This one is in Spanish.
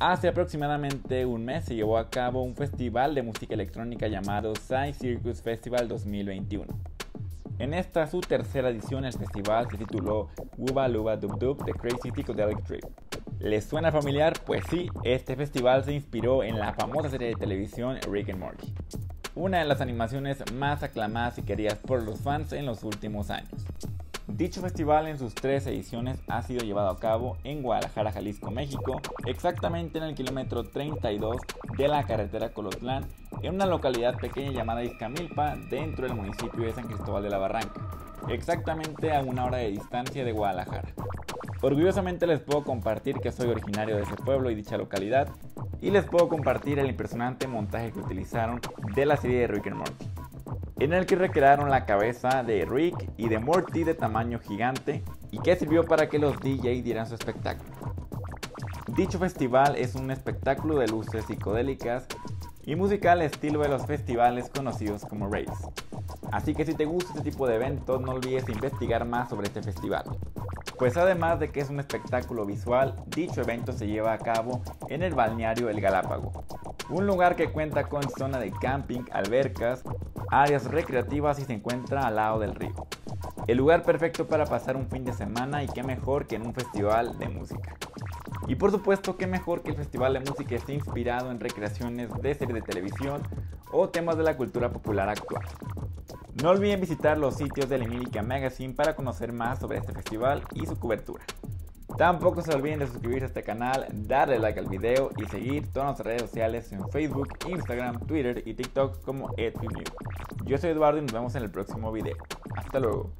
Hace aproximadamente un mes se llevó a cabo un festival de música electrónica llamado Sci Circus Festival 2021. En esta su tercera edición el festival se tituló Wuba Luba Dub Dub The Crazy Psychedelic Trip. ¿Les suena familiar? Pues sí, este festival se inspiró en la famosa serie de televisión Rick and Morty, una de las animaciones más aclamadas y queridas por los fans en los últimos años. Dicho festival en sus tres ediciones ha sido llevado a cabo en Guadalajara, Jalisco, México, exactamente en el kilómetro 32 de la carretera Colotlán, en una localidad pequeña llamada Izcamilpa, dentro del municipio de San Cristóbal de la Barranca, exactamente a una hora de distancia de Guadalajara. Orgullosamente les puedo compartir que soy originario de ese pueblo y dicha localidad, y les puedo compartir el impresionante montaje que utilizaron de la serie de Rick and Morty en el que recrearon la cabeza de Rick y de Morty de tamaño gigante y que sirvió para que los DJ dieran su espectáculo. Dicho festival es un espectáculo de luces psicodélicas y musical estilo de los festivales conocidos como raves. Así que si te gusta este tipo de eventos no olvides investigar más sobre este festival. Pues además de que es un espectáculo visual, dicho evento se lleva a cabo en el balneario El Galápago, un lugar que cuenta con zona de camping, albercas, áreas recreativas y se encuentra al lado del río. El lugar perfecto para pasar un fin de semana y qué mejor que en un festival de música. Y por supuesto, qué mejor que el festival de música esté inspirado en recreaciones de series de televisión o temas de la cultura popular actual. No olviden visitar los sitios de Limílica Magazine para conocer más sobre este festival y su cobertura. Tampoco se olviden de suscribirse a este canal, darle like al video y seguir todas nuestras redes sociales en Facebook, Instagram, Twitter y TikTok como EdFilmU. Yo soy Eduardo y nos vemos en el próximo video. Hasta luego.